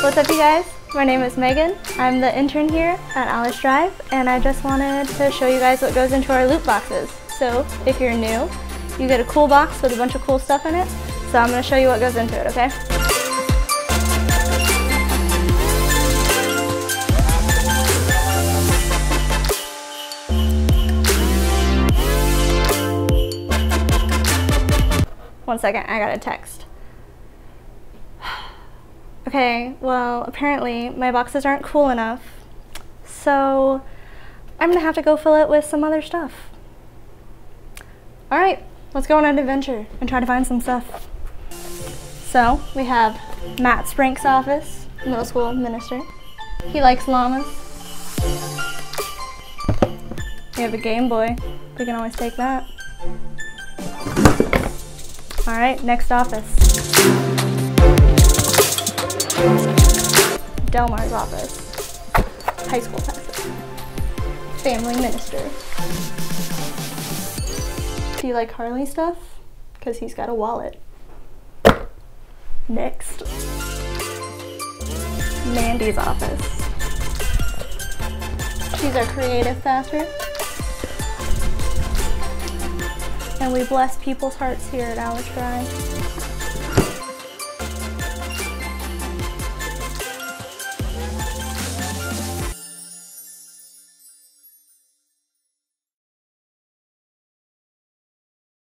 What's up you guys? My name is Megan. I'm the intern here at Alice Drive and I just wanted to show you guys what goes into our loot boxes. So if you're new, you get a cool box with a bunch of cool stuff in it. So I'm going to show you what goes into it, okay? One second, I got a text. okay, well, apparently my boxes aren't cool enough, so I'm gonna have to go fill it with some other stuff. Alright, let's go on an adventure and try to find some stuff. So, we have Matt Sprink's office, middle school minister. He likes llamas. We have a Game Boy. We can always take that. All right, next office. Delmar's office. High school pastor. Family minister. Do you like Harley stuff? Because he's got a wallet. Next. Mandy's office. She's our creative pastor. And we bless people's hearts here at Alice Drive.